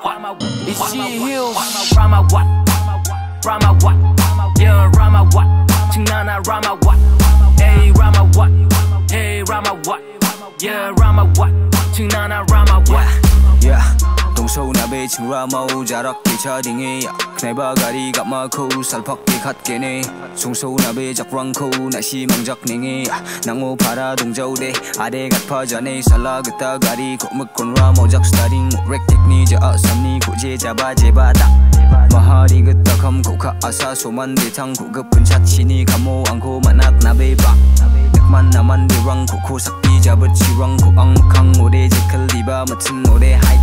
This shit heals. Rama what? Rama what? Yeah, Rama what? Chinana Rama what? Hey, Rama what? Hey, Rama what? Yeah, Rama what? Chinana Rama bitch 누가 mau jarak đi cha đình ấy Này ba gà đi gặp mà khô sal phắc đi khát kê nê Sông sâu nà bê giặc răng khô nà xì mang giặc ninh ấy Nàng ngô phá ra đồng dâu đê À đê gạt phá giả nê sal la gật ta gà đi Cổ mực con ra mau giặc star đi Ngộ rách thích ni giả ạ xăm ni Cổ dê giả ba dê ba tắc 마하리 그따 감고 가아사 소만 자치니 감호 안고 나만 대왕 고코 삭비 잡을 지왕 고앙 강오래 제클리바 맡은 노래 하이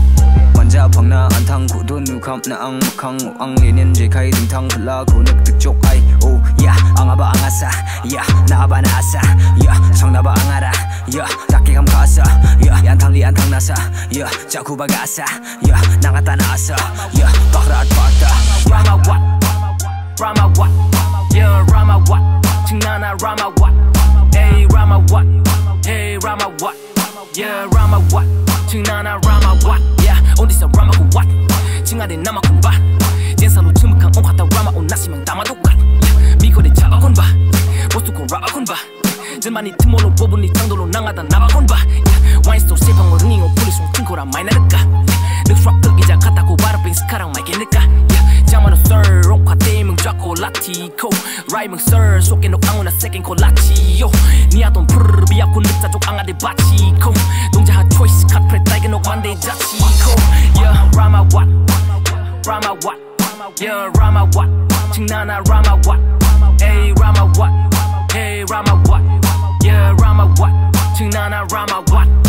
ja phang na an thang khu du nu kham na ang khang u ang le nen je khai ding thang phala khu nak tik chok ai oh yeah ang ba ang asa yeah na aba na asa yeah chang na ba ang ara yeah tak kam ka asa yeah yan thang li an thang na sa yeah cha khu ba ga sa yeah na nga ta na asa yeah pak rat pak ta rama what? Rama what? Yeah, rama what? Ching na na rama what? Hey, rama what? Hey, rama what? Yeah, rama what? Ching na na rama what? kondisa rama ku wat chinga de nama kun ba jensa lu chim kan on rama on nasi mang dama dukat mi ko de chaba kun ba bostu ko raba kun ba jenmani timolo bobu ni tangdolo nangata naba kun ba wine store maina deka tuk ija kata ping sekarang mai deka jama no sir rok khate mung jako lati ko mung sir sokin no angona second ko lati yo ni aton prr bi akun jok anga de bachi ko Yeah, Rama what? Chinana Rama what? Hey, Rama what? Hey, Rama what? Yeah, Rama what? Chinana Rama what?